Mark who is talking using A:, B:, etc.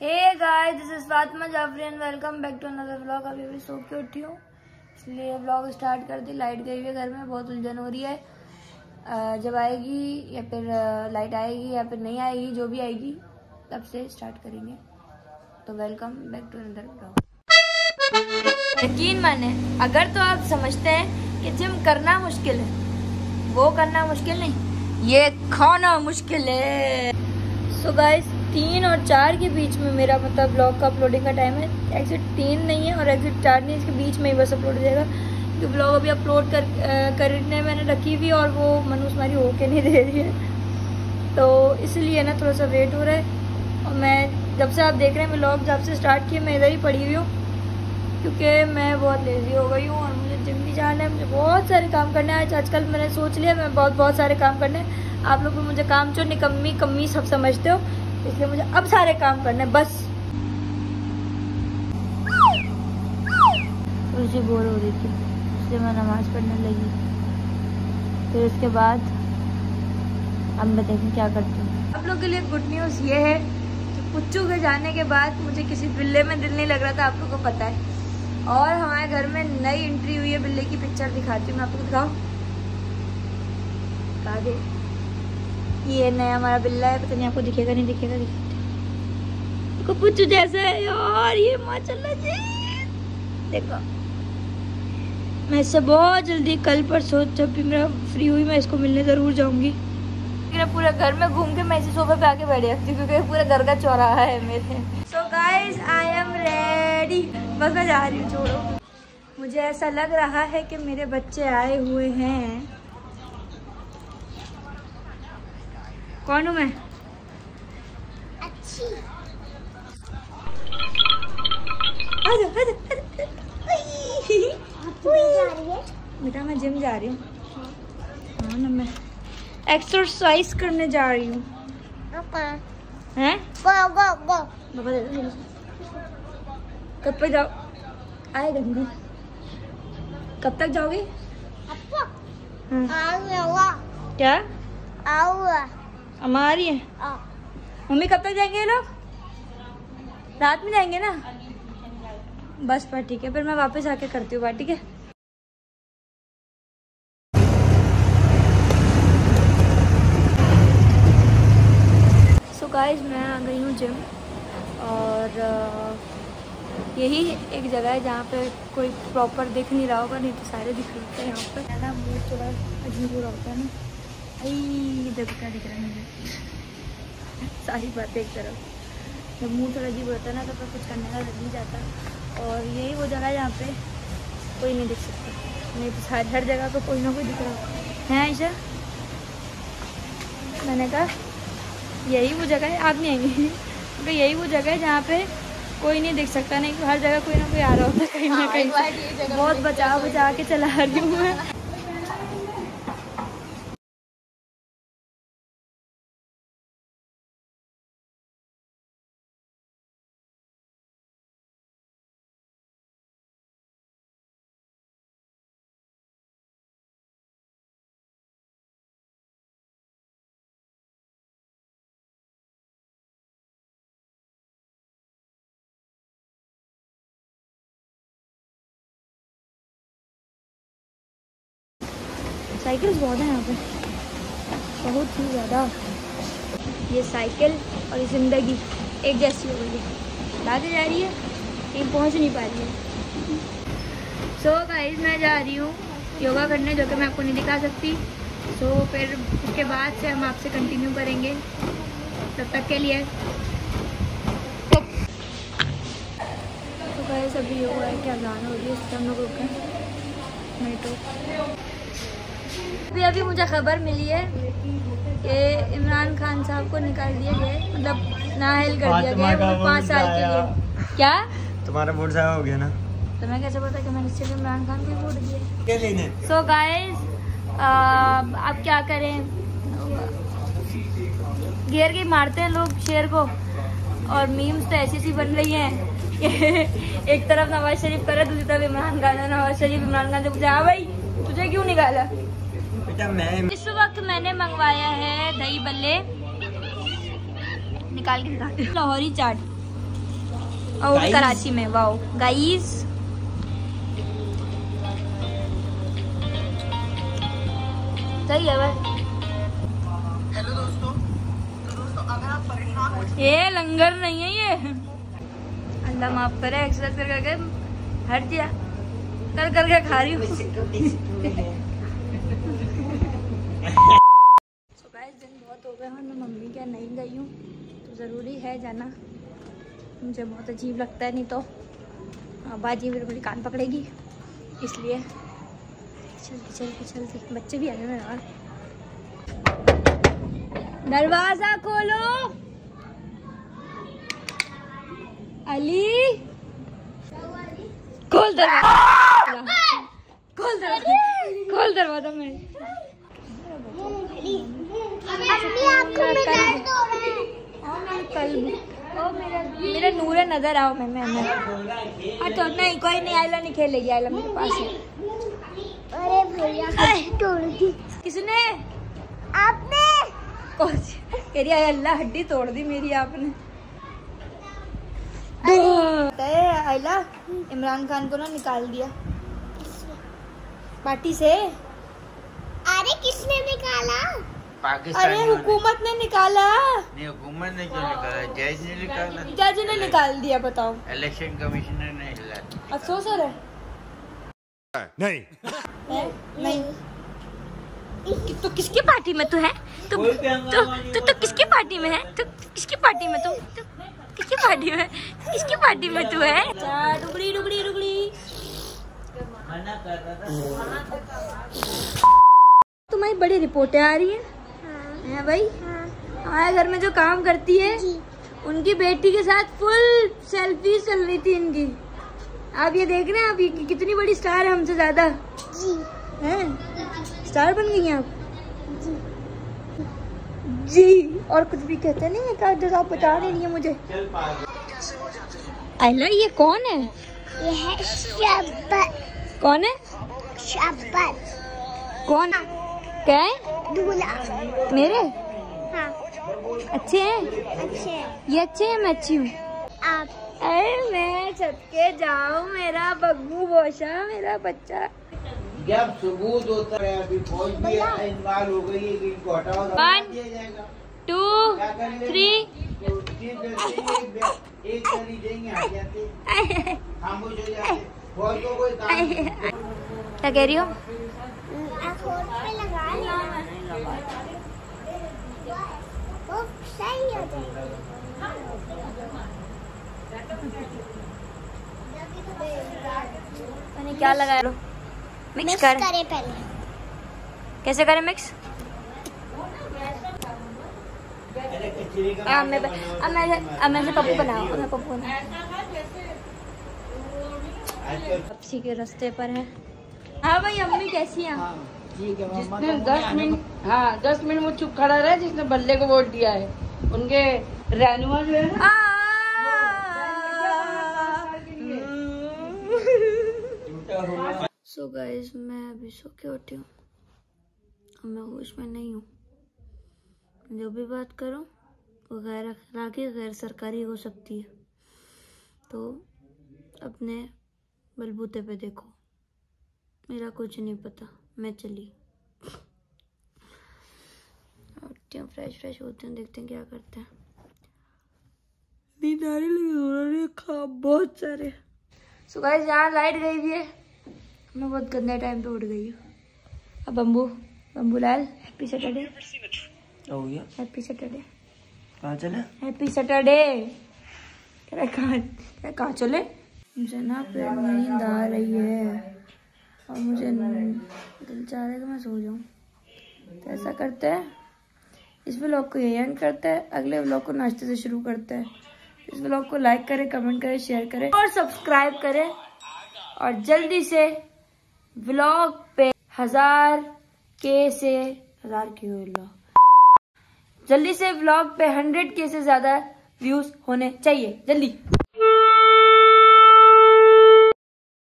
A: Hey guys this is Fatima Jafri and welcome back to another vlog अभी अभी सो के उठी हूँ। इसलिए व्लॉग स्टार्ट कर दी। लाइट गई है घर में, बहुत उलझन हो रही है। जब आएगी या फिर लाइट आएगी या फिर नहीं आएगी, जो भी आएगी, तब से स्टार्ट करेंगे। तो welcome back to another vlog यकीन माने, अगर तो आप समझते हैं कि जिम करना मुश्किल है, वो करना मुश्किल नहीं, ये खाना मुश्किल है। सो गाइस तीन और चार के बीच में मेरा मतलब ब्लॉग का अपलोडिंग का टाइम है। एग्जिट तीन नहीं है और एग्जिट चार नहीं, इसके बीच में ही बस अपलोड हो जाएगा। क्योंकि ब्लॉग अभी अपलोड कर करने मैंने रखी हुई और वो मनुष्य हमारी होके नहीं दे रही है। तो इसलिए ना थोड़ा सा वेट हो रहा है। और मैं, जब से आप देख रहे हैं, मैं ब्लॉग जब से स्टार्ट किए मैं इधर ही पड़ी हुई हूँ। क्योंकि मैं बहुत लेजी हो गई हूँ और मुझे जिम भी जाना है, मुझे बहुत सारे काम करने हैं। आज, आजकल मैंने सोच लिया, मैं बहुत बहुत सारे काम करने हैं। आप लोग भी मुझे काम चो निकम्मी, कम्मी सब समझते हो। इसलिए मुझे अब सारे काम करने बस। मुझे बोर हो रही थी इसलिए मैं नमाज़ पढ़ने लगी। फिर उसके बाद अब मैं देखें क्या करती हूँ। आप लोग के लिए गुड न्यूज़ ये है कि पुच्चू के जाने के बाद मुझे किसी बिल्ले में दिल नहीं लग रहा था आप लोग को पता है। और हमारे घर में नई एंट्री हुई है बिल्ले की पिक्चर दिखाती हूँ मैं आपको दिखाऊँ। दिखा दे। ये नया हमारा बिल्ला है, पता नहीं आपको दिखेगा, नहीं दिखेगा दिखेगा। देखो पुच्चू जैसा है यार, ये माशाल्लाह जी। देखो। मैं इससे बहुत जल्दी, कल परसों जब भी मेरा फ्री हुई, मैं इसको मिलने ज़रूर जाऊँगी। मेरा पूरा घर में घूम के मैं इसी सोफे पे आके बैठ जाती हूँ, क्योंकि पूरा घर का चौराहा है मेरे। So guys I am ready बस मैं जा रही हूँ, छोड़ो। मुझे ऐसा लग रहा है कि मेरे बच्चे आए हुए हैं। कौन हूँ मैं?
B: अच्छी
A: आ जाओ, आ जाओ, आ जाओ।
B: जा रही है
A: बेटा मैं जिम जा रही हूँ। हाँ ना मैं एक्सरसाइज करने जा रही हूँ। हैं? कब पे जाओ? आए गंदी कब तक जाओगे? हाँ। क्या?
B: आओ
A: अम्मा आ रही है? मम्मी कब तक जाएँगे ये लोग? रात में जाएँगे ना? बस पर ठीक है। फिर मैं वापस आके करती हूँ बात ठीक है? सो गाइस मैं आ गई हूँ जिम और यही एक जगह है जहाँ पे कोई प्रॉपर दिख नहीं रहा होगा नहीं तो सारे दिख रहे होते हैं यहाँ पर। है ना मुँह थोड़ा अजीब हो रहा होता है ना। देखो क्या दिख रहा है मुझे। सारी बातें एक तरफ़। जब मुँह थोड़ा अजीब होता है ना तो फिर कुछ करने का लग नहीं जाता और यही वो जगह है जहाँ पे कोई नहीं दिख सकता। नहीं तो सारी हर जगह पे कोई ना कोई दिख रहा है आयशा? मैंने कहा यही वो जगह है आप नहीं आएँगे। तो यही वो जगह है जहाँ पे कोई नहीं दिख सकता नहीं तो हर जगह कोई ना कोई आ रहा होता कहीं ना कहीं। बहुत बचा बचा के चला रही हूँ मैं। साइकिल्स बहुत हैं यहाँ पे। बहुत ही ज़्यादा। ये साइकिल और ये ज़िंदगी एक जैसी हो गई है। आगे जा रही है कहीं पहुँच नहीं पा रही है। सो so, गाइस मैं जा रही हूँ योगा करने जो कि मैं आपको नहीं दिखा सकती। सो so, फिर उसके बाद से हम आपसे कंटिन्यू करेंगे। तब तक के लिए। तो गाइस अभी योगा है क्या गाना हो रही है हम लोग रुके नहीं तो अभी अभी मुझे खबर मिली है कि इमरान खान साहब को निकाल दिया गया मतलब नाहल कर दिया गया है वो पाँच साल के लिए। क्या?
C: तुम्हारा वोट जाया हो गया ना?
A: तो मैं कैसे पता कि मैंने सिर्फ़ इमरान खान को वोट दिया? सो गाइस अब क्या करें? घेर के मारते हैं लोग शेर को। और मीम्स तो ऐसी सी बन रही हैं एक तरफ़ नवाज़ शरीफ करे दूसरी तरफ़ इमरान खान। है नवाज़ शरीफ इमरान खान से पूछा हाँ भाई तुझे क्यों निकाला?
C: बेटा मैं
A: इस वक्त मैंने मंगवाया है दही बल्ले। निकाल के दिखाती लाहौरी चाट। और. कराची में वाओ। गाइस सही है भाई ये लंगर नहीं है ये। अल्लाह माफ़ करे एक्सरसाइज कर करके हट गया कर करके खा रही हूँ So guys, दिन बहुत हो और मैं मम्मी के नहीं गई हूँ तो ज़रूरी है जाना। मुझे बहुत अजीब लगता है, नहीं तो बाजी मेरे मेरी कान पकड़ेगी, इसलिए चलती चलती चलती। बच्चे भी आ गए यार दरवाज़ा खोलो। अली। खोल दरवाज़ा। खोल दरवाज़ा। खोल दरवाज़ा
B: में
A: कल मेरा मेरा नूर नज़र आओ मैं मैं मैं। हाँ तो नहीं कोई नहीं आयला नहीं खेलेगी आयला मेरे पास है।
B: अरे भैया तोड़ दी।
A: किसने?
B: आपने।
A: कह रही अल्लाह हड्डी तोड़ दी मेरी आपने। आयला इमरान खान को ना निकाल दिया। पार्टी से?
B: अरे किसने निकाला?
C: पाकिस्तान
A: अरे हुकूमत ने निकाला।
C: नहीं हुकूमत ने क्यों निकाला? जज ने निकाला
A: जज ने निकाल दिया बताओ।
C: इलेक्शन कमिश्नर ने हिला
A: अफसोस हो रहा है?
D: नहीं।
A: नहीं। तो किसकी पार्टी में तू है? तू तो, तो, तो, किसकी पार्टी में है? तू किसकी पार्टी में तू? तू किसकी पार्टी में? किसकी पार्टी में तू है? डुगड़ी डुगड़ी डुगड़ी
C: मना कर रहा था।
A: तुम्हारी बड़ी रिपोर्टें आ रही हैं। हैं भाई? हमारे घर में जो काम करती है उनकी बेटी के साथ फुल सेल्फी चल रही थी इनकी। आप ये देख रहे हैं आप ये कितनी बड़ी स्टार है हमसे ज़्यादा?
B: जी।
A: हैं? स्टार बन गई हैं आप? जी। और कुछ भी कहते नहीं है क्या? जो आप बता रही है मुझे। आइला ये कौन है?
B: ये है शब्बत।
A: कौन है?
B: शब्बत।
A: कौन? क्या है?
B: दूल्हा
A: मेरे?
B: हाँ।
A: अच्छे हैं?
B: अच्छे
A: ये अच्छे हैं मैं अच्छी हूँ।
B: आप?
A: अरे मैं छत के जाऊँ मेरा बग्गू बोशा मेरा बच्चा।
E: जब सबूत होता है? अभी फौज भी इन्वॉल्व हो गई है इनको हटाओ तो. दिया जाएगा।
A: टू थ्री
E: तो एक एक गली देंगे हट जाते। खामोश हो जाते फौज को कोई काम
A: क्या कह रही हो?
B: वो सही हो
A: मैंने क्या लगाया? लो मिक्स कर।
B: करे पहले।
A: कैसे करें मिक्स अब मैं अब मैं अब मैं पप्पू बनाओ अब मैं पप्पू बनाओ
E: आजकल
A: के रास्ते पर है। हाँ भाई अम्मी कैसी हैं?
E: है।
F: जिसने दस मिनट हाँ दस मिनट वो चुप खड़ा रहा जिसने बल्ले को वोट दिया है। उनके रहनुमा जो है ना
A: सो गाइस मैं अभी सो के उठी हूँ। मैं होश में नहीं हूँ। जो भी बात करूँ वो गैर अखलाकी गैर सरकारी हो सकती है। तो अपने बलबूते पे देखो। मेरा कुछ नहीं पता। मैं चली। उठती हूँ फ्रेश फ्रेश होती हूँ देखते हैं क्या करते हैं। नींद आ रही लगी रही ख्वाब बहुत सारे। सो गाइस यहाँ लाइट गई हुई है। मैं बहुत गंदे टाइम पे उठ गई हूँ। अब बम्बू बम्बू लाल हैप्पी सैटरडे हैप्पी सैटरडे
C: कहाँ चला?
A: हैप्पी सैटरडे कहाँ कहाँ चले? मुझे ना फिर नींद आ रही है। और मुझे दिल चाह रहा है कि मैं सो जाऊँ। तो ऐसा करते हैं। इस व्लॉग को यही एंड करते हैं। अगले व्लॉग को नाश्ते से शुरू करते हैं। इस व्लॉग को लाइक करें कमेंट करें शेयर करें और सब्सक्राइब करें। और जल्दी से व्लॉग पे हज़ार के से हज़ार के हो जल्दी से व्लॉग पे हंड्रेड के से ज़्यादा व्यूज़ होने चाहिए। जल्दी।